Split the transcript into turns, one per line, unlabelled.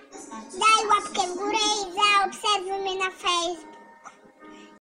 É dá igual w górę i zaobserwuj na Facebook.